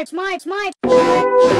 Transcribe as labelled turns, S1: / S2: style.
S1: it's my, it's my.